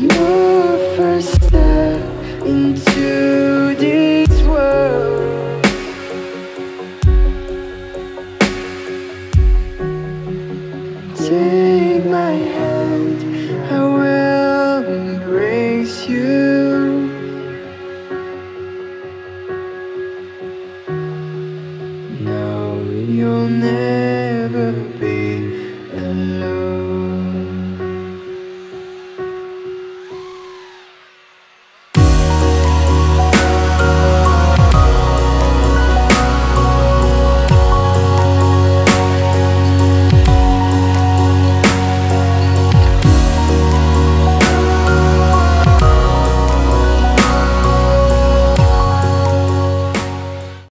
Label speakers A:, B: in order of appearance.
A: Your first step into this world. Take my hand, I will embrace you. Now you'll never be alone.